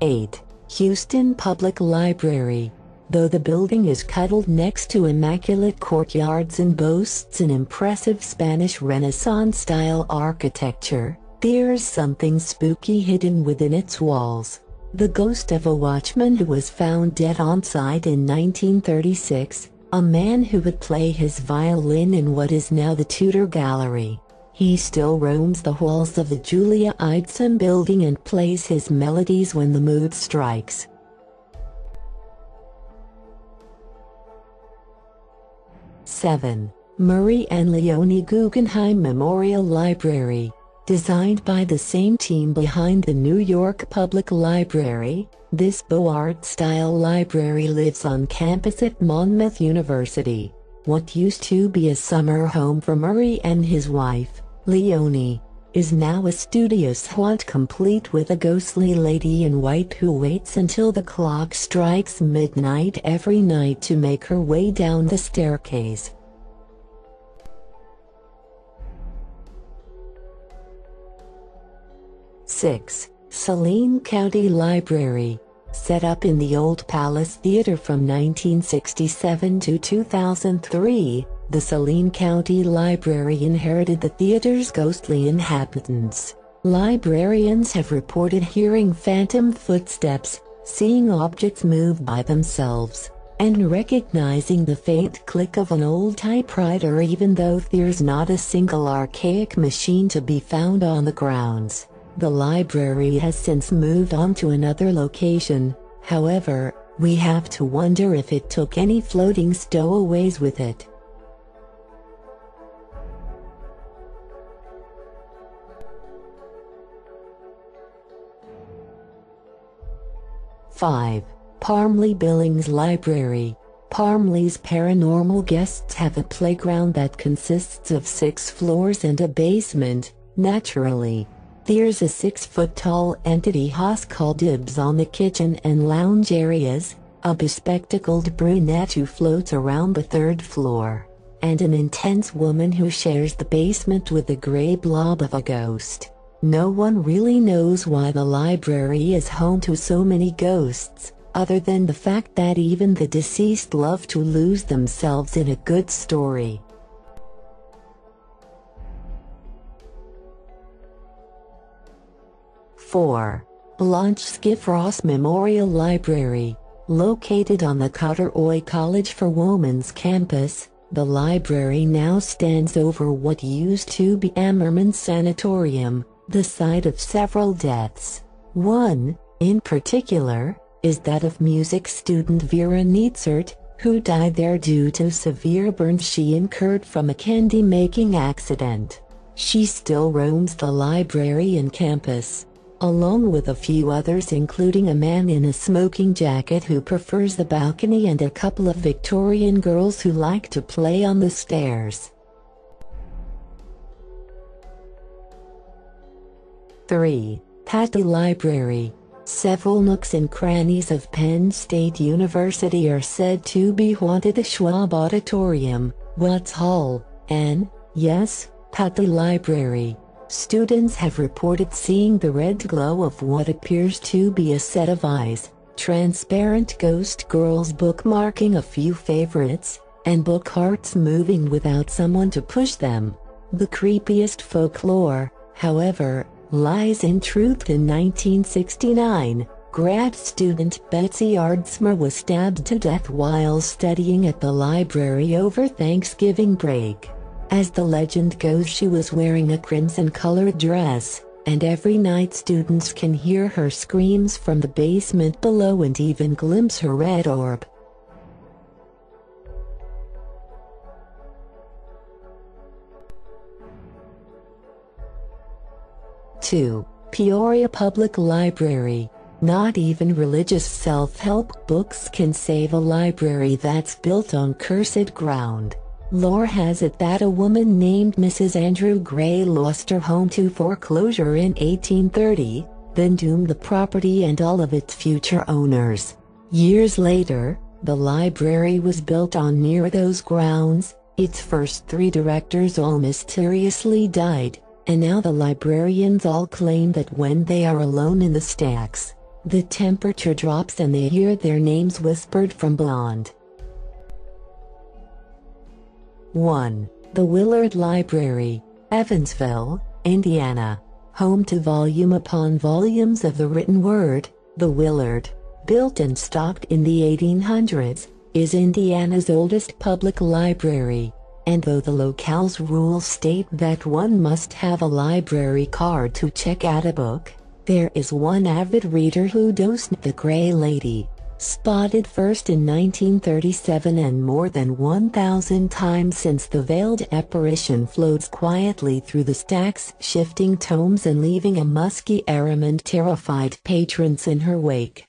8. Houston Public Library. Though the building is cuddled next to immaculate courtyards and boasts an impressive Spanish Renaissance-style architecture, there's something spooky hidden within its walls. The ghost of a watchman who was found dead on site in 1936, a man who would play his violin in what is now the Tudor Gallery. He still roams the halls of the Julia Ideson building and plays his melodies when the mood strikes. Seven, Murray and Leonie Guggenheim Memorial Library. Designed by the same team behind the New York Public Library, this Beaux-Arts-style library lives on campus at Monmouth University. What used to be a summer home for Murray and his wife, Leonie, is now a studious haunt complete with a ghostly lady in white who waits until the clock strikes midnight every night to make her way down the staircase. 6. Saline County Library. Set up in the Old Palace Theater from 1967 to 2003, the Saline County Library inherited the theater's ghostly inhabitants. Librarians have reported hearing phantom footsteps, seeing objects move by themselves, and recognizing the faint click of an old typewriter even though there's not a single archaic machine to be found on the grounds. The library has since moved on to another location, however, we have to wonder if it took any floating stowaways with it. Five, Parmley Billings Library. Parmley's paranormal guests have a playground that consists of six floors and a basement, naturally. There's a six-foot-tall entity Haas called dibs on the kitchen and lounge areas, a bespectacled brunette who floats around the third floor, and an intense woman who shares the basement with a gray blob of a ghost. No one really knows why the library is home to so many ghosts, other than the fact that even the deceased love to lose themselves in a good story. 4. Blanche Skiff-Ross Memorial Library. Located on the Cottey College for Women's campus, the library now stands over what used to be Ammerman Sanatorium, the site of several deaths. One, in particular, is that of music student Vera Netzert, who died there due to severe burns she incurred from a candy-making accident. She still roams the library and campus, along with a few others including a man in a smoking jacket who prefers the balcony and a couple of Victorian girls who like to play on the stairs. 3. Pattee Library Several nooks and crannies of Penn State University are said to be haunted the Schwab Auditorium, Watts Hall, and, yes, Pattee Library. Students have reported seeing the red glow of what appears to be a set of eyes, transparent ghost girls bookmarking a few favorites, and book hearts moving without someone to push them. The creepiest folklore, however, lies in truth in 1969. Grad student Betsy Aardsma was stabbed to death while studying at the library over Thanksgiving break. As the legend goes she was wearing a crimson-colored dress, and every night students can hear her screams from the basement below and even glimpse her red orb. Two, Peoria Public Library. Not even religious self-help books can save a library that's built on cursed ground. Lore has it that a woman named Mrs. Andrew Gray lost her home to foreclosure in 1830, then doomed the property and all of its future owners. Years later, the library was built on near those grounds, its first three directors all mysteriously died, and now the librarians all claim that when they are alone in the stacks, The temperature drops and they hear their names whispered from beyond. 1. The Willard Library, Evansville, Indiana. Home to volume upon volumes of the written word, the Willard, built and stocked in the 1800s, is Indiana's oldest public library. And though the locale's rules state that one must have a library card to check out a book, there is one avid reader who dosed the Gray Lady, spotted first in 1937 and more than 1,000 times since the veiled apparition floats quietly through the stacks shifting tomes and leaving a musky Ahriman terrified patrons in her wake.